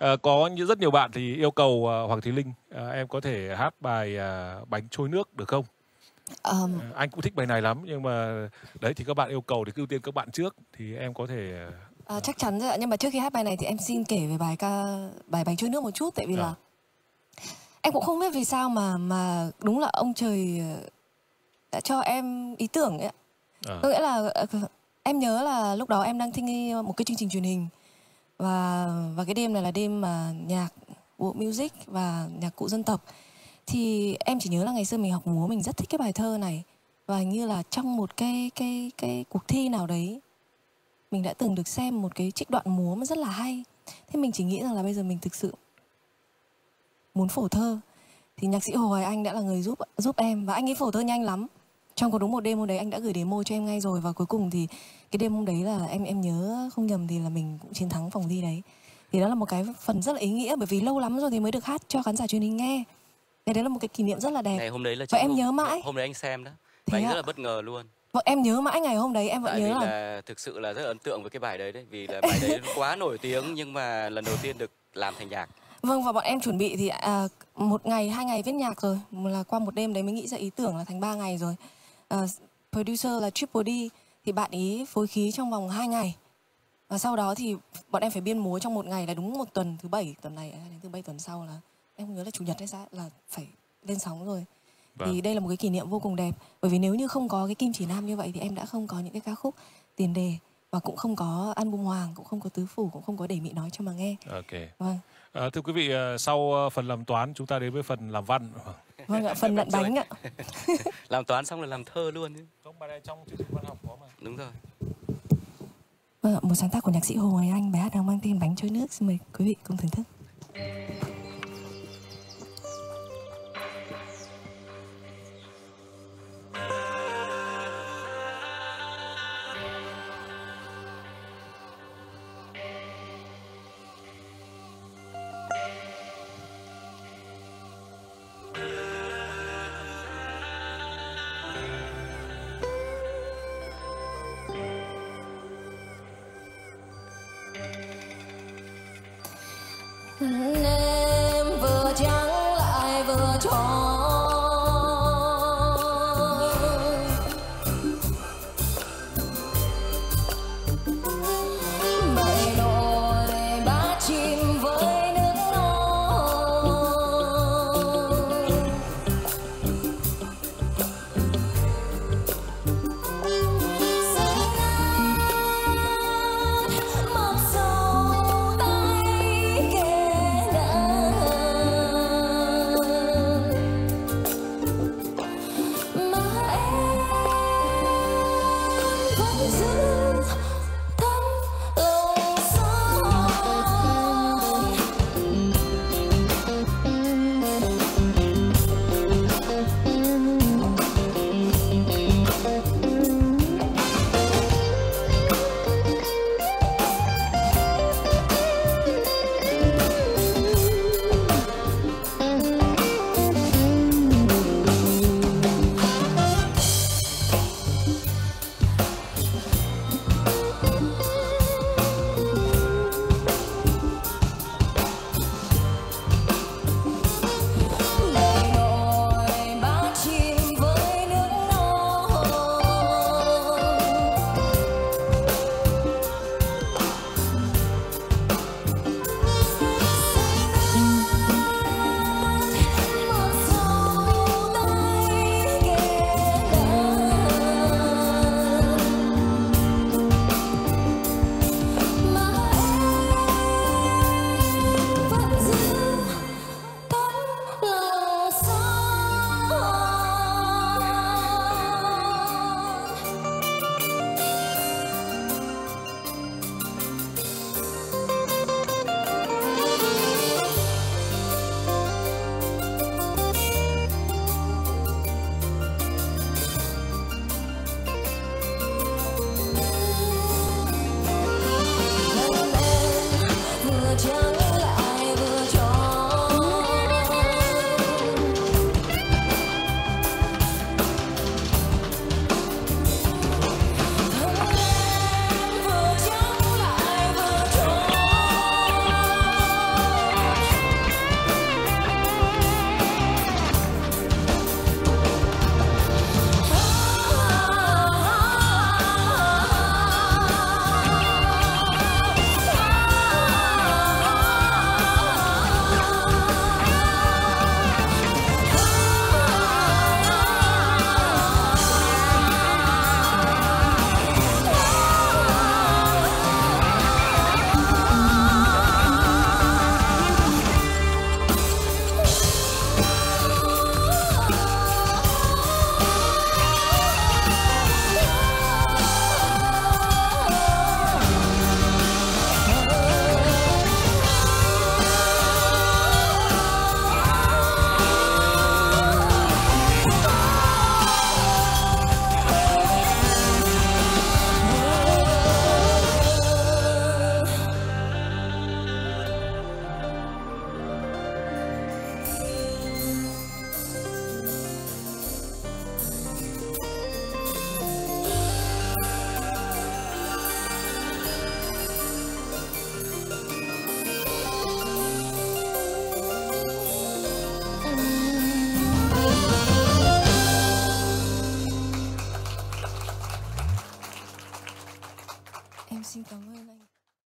À, có rất nhiều bạn thì yêu cầu uh, Hoàng Thùy Linh uh, em có thể hát bài uh, bánh trôi nước được không? Um... Uh, anh cũng thích bài này lắm nhưng mà đấy thì các bạn yêu cầu thì ưu tiên các bạn trước thì em có thể À, chắc chắn rồi ạ nhưng mà trước khi hát bài này thì em xin kể về bài ca bài bánh trôi nước một chút tại vì à. là em cũng không biết vì sao mà mà đúng là ông trời đã cho em ý tưởng ấy à. có nghĩa là em nhớ là lúc đó em đang thi một cái chương trình truyền hình và và cái đêm này là đêm mà nhạc bộ music và nhạc cụ dân tộc. Thì em chỉ nhớ là ngày xưa mình học múa, mình rất thích cái bài thơ này. Và hình như là trong một cái cái cái cuộc thi nào đấy, mình đã từng được xem một cái trích đoạn múa mà rất là hay. Thế mình chỉ nghĩ rằng là bây giờ mình thực sự muốn phổ thơ. Thì nhạc sĩ Hồ Hoài Anh đã là người giúp giúp em. Và anh ấy phổ thơ nhanh lắm. Trong có đúng một đêm hôm đấy anh đã gửi demo cho em ngay rồi. Và cuối cùng thì cái đêm hôm đấy là em em nhớ không nhầm thì là mình cũng chiến thắng phòng thi đấy. Thì đó là một cái phần rất là ý nghĩa bởi vì lâu lắm rồi thì mới được hát cho khán giả truyền hình nghe. Đấy, đấy là một cái kỷ niệm rất là đẹp. Ngày hôm đấy là và em nhớ mãi. hôm đấy anh xem đó. Và anh rất là bất ngờ luôn. Vâng, em nhớ mãi ngày hôm đấy em vẫn Tại nhớ vì là... là thực sự là rất ấn tượng với cái bài đấy đấy vì là bài đấy quá nổi tiếng nhưng mà lần đầu tiên được làm thành nhạc. Vâng và bọn em chuẩn bị thì à, một ngày hai ngày viết nhạc rồi. Là qua một đêm đấy mới nghĩ ra ý tưởng là thành ba ngày rồi. À, producer là Triple D thì bạn ý phối khí trong vòng 2 ngày. Và sau đó thì bọn em phải biên múa trong một ngày là đúng một tuần thứ bảy tuần này đến thứ bảy tuần sau là em không nhớ là chủ nhật hay sao là phải lên sóng rồi. Vâng. thì đây là một cái kỷ niệm vô cùng đẹp bởi vì nếu như không có cái kim chỉ nam như vậy thì em đã không có những cái ca khúc tiền đề và cũng không có album hoàng cũng không có tứ phủ cũng không có để mỹ nói cho mà nghe. Ok. Vâng. À, thưa quý vị ờ, sau ờ, phần làm toán chúng ta đến với phần làm văn vâng ạ phần lận bánh ạ. Làm toán xong là làm thơ luôn trong bài này trong chương trình văn học có mà. Đúng rồi. Vâng ạ một sáng tác của nhạc sĩ hồ hoài anh bài hát đang mang tên bánh trôi nước. Xin mời quý vị cùng thưởng thức em